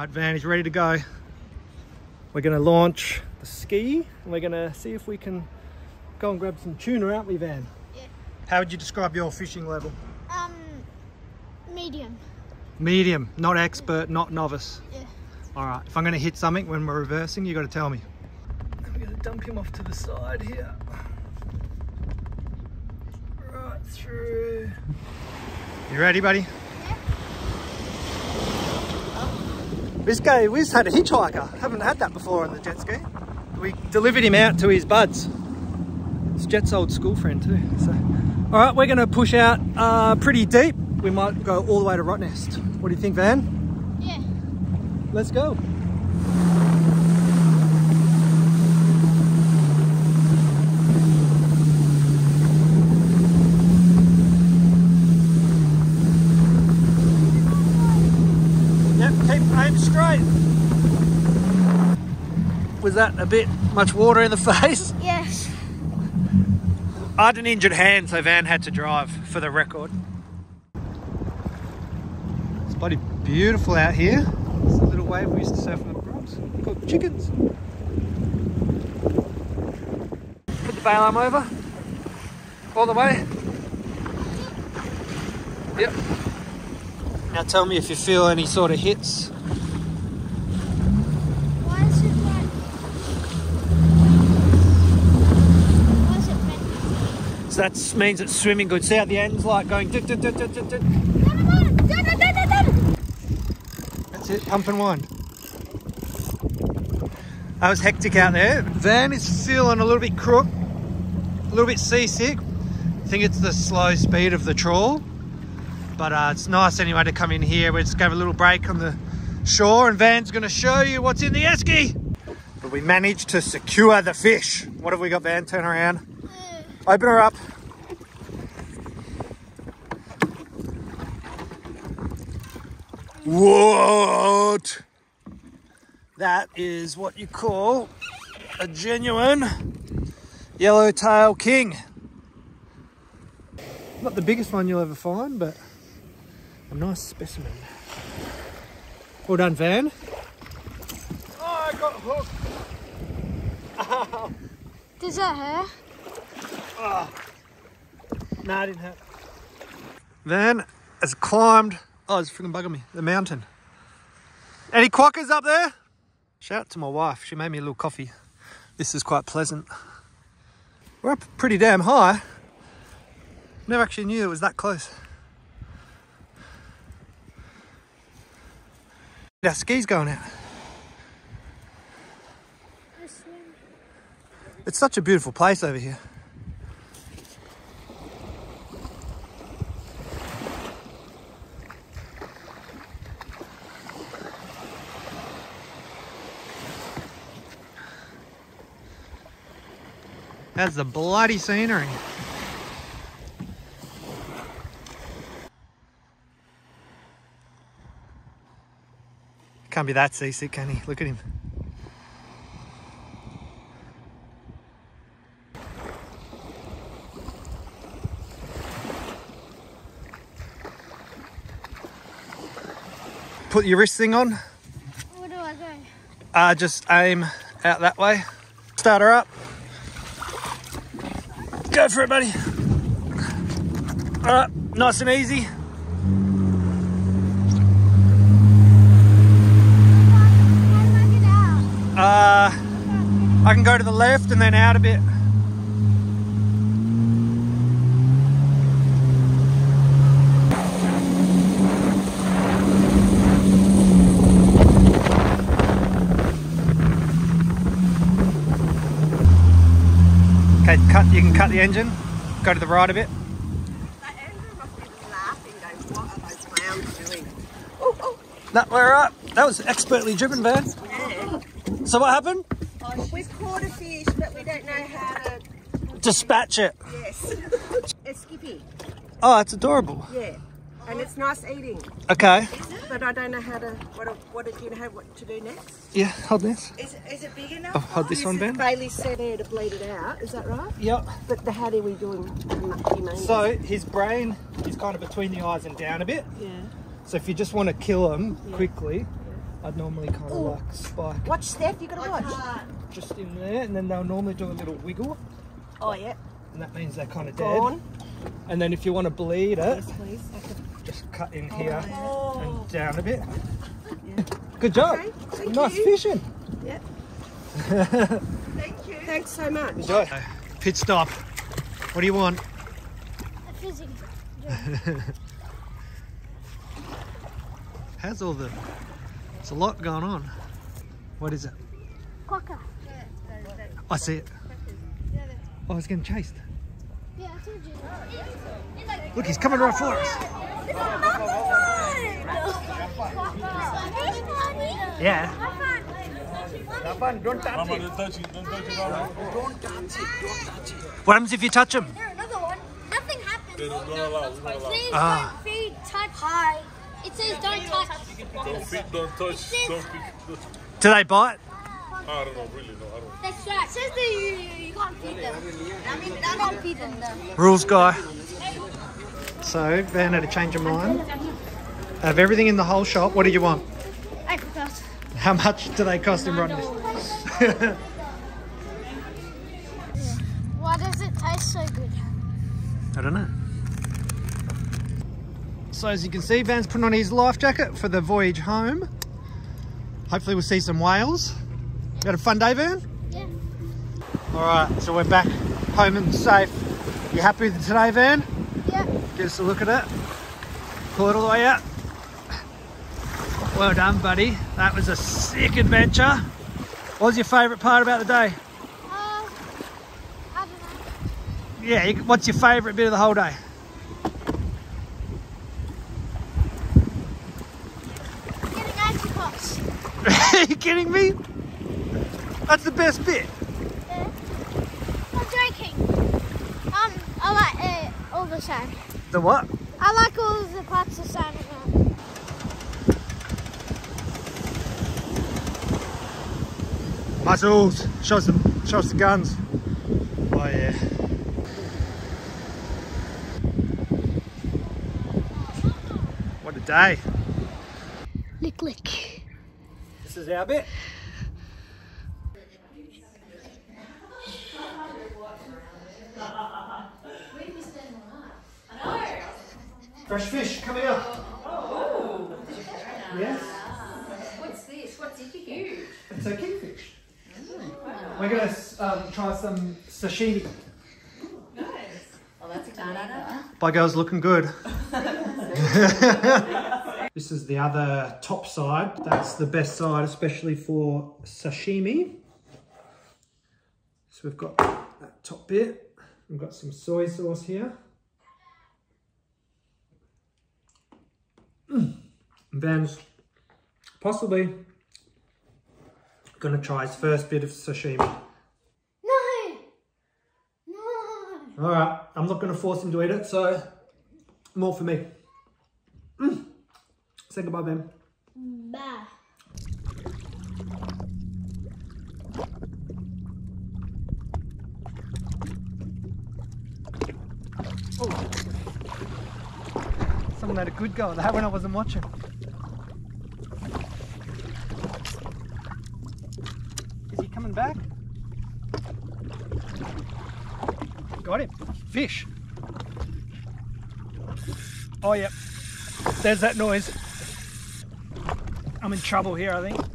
right, van is ready to go. We're gonna launch the ski and we're gonna see if we can go and grab some tuna, aren't we, Van? Yeah. How would you describe your fishing level? Um, medium. Medium, not expert, not novice. Yeah. All right, if I'm gonna hit something when we're reversing, you gotta tell me. I'm gonna dump him off to the side here. Right through. You ready, buddy? Yeah. This guy, we just had a hitchhiker. Haven't had that before on the jet ski. We delivered him out to his buds. It's Jet's old school friend too. So, all right, we're gonna push out uh, pretty deep. We might go all the way to Rottnest. What do you think, Van? Yeah. Let's go. That a bit much water in the face? Yes. I had an injured hand, so Van had to drive for the record. It's bloody beautiful out here. It's a little wave we used to surf on the Bronx called chickens. Put the bail arm over. All the way. Yep. Now tell me if you feel any sort of hits. Why is it like? Why is it bent? So that means it's swimming good. See how the end's like going. Dit, dit, dit. That's it, pump and wind. That was hectic out there. Van is feeling a little bit crook, a little bit seasick. I think it's the slow speed of the trawl. But uh, it's nice anyway to come in here. We're just gave a little break on the shore and Van's going to show you what's in the esky. But we managed to secure the fish. What have we got, Van? Turn around. Open her up. What? That is what you call a genuine yellowtail king. Not the biggest one you'll ever find, but a nice specimen. Well done, Van. Oh, I got hooked. Does that hurt? No, I didn't hurt. Van has climbed. Oh, it's freaking bugging me. The mountain. Any quokkas up there? Shout out to my wife. She made me a little coffee. This is quite pleasant. We're up pretty damn high. Never actually knew it was that close. Our skis going out. It's such a beautiful place over here. That's the bloody scenery. Can't be that seasick, can he? Look at him. Put your wrist thing on. Where do I go? Uh, just aim out that way. Start her up. For it, buddy. All right, nice and easy. How do I get out? Uh, I can go to the left and then out a bit. Okay, cut. You can cut the engine. Go to the right a bit. That Andrew must be laughing, going, what are those clowns doing? Oh, oh, No, we're up. That was expertly driven, Van. yeah. So what happened? Oh, We've caught a fish, but we don't know how to. Dispatch it. Yes. it's Skippy, Oh, it's adorable. yeah. And it's nice eating, Okay. but I don't know how to. What, what do you know what to do next? Yeah, hold this. Is, is it big enough? Oh, hold this one, Ben. Bailey said here to bleed it out. Is that right? Yep. But the, how do we do him? So his brain is kind of between the eyes and down a bit. yeah. So if you just want to kill him Yeah. quickly, I'd normally kind of like spike Watch, Steph, you gotta watch. just in there, and then they'll normally do a little wiggle, Oh, yeah. and that means they're kind of Go dead. on. And then if you want to bleed it, Yes, please. Just cut in here Oh. and down a bit. Good job. Okay, thank nice you. fishing. Yeah. Thank you. Thanks so much. Enjoy. Uh, pit stop. What do you want? A fizzing. How's all the? It's a lot going on. What is it? Quokka. I see it. Oh, he's getting chased. Yeah, I told you. Look, he's coming right for us. Yeah. Mama, don't touch it. Don't touch it. Mama. What happens if you touch him? There, another one. Nothing happens. They don't, don't allow. Don't allow. Please Ah. don't feed, touch. Hi. It says don't touch. Don't feed, don't touch. Don't feed. Don't. They bite? I don't know. Really, no. I don't know. That's right. It says that you, you can't feed them. I mean, I can't feed them though. Rules guy. So, Van had a change of mind. Of everything in the whole shop, what do you want? Apricots. How much do they cost in Rottnest? Why does it taste so good? I don't know. So as you can see, Van's putting on his life jacket for the voyage home. Hopefully we'll see some whales. You had a fun day, Van? Yeah. All right, so we're back home and safe. You happy with today, Van? Give us a look at it. Pull it all the way out. Well done, buddy. That was a sick adventure. What was your favourite part about the day? Uh, I don't know. Yeah, what's your favourite bit of the whole day? Are you kidding me? That's the best bit. Yeah. I'm joking. Um, I like uh, all the sand. The what? I like all the parts of sand. around. Muscles. Show us the, show us the guns. Oh yeah. What a day. Lick, lick. This is our bit. Fresh fish coming up. Oh. Yes, What's this? What's it huge? it's a kingfish. We're gonna um, try some sashimi. Nice. Oh, that's exciting. By girls looking good. this is the other top side. That's the best side, especially for sashimi. So we've got that top bit. We've got some soy sauce here. Van's possibly gonna try his first bit of sashimi. No. No. All right, I'm not going to force him to eat it, so more for me. Mm. Say goodbye, Ben. Bye. Someone had a good go at that when I wasn't watching. Is he coming back? Got him. Fish. Oh, yep. There's that noise. I'm in trouble here, I think.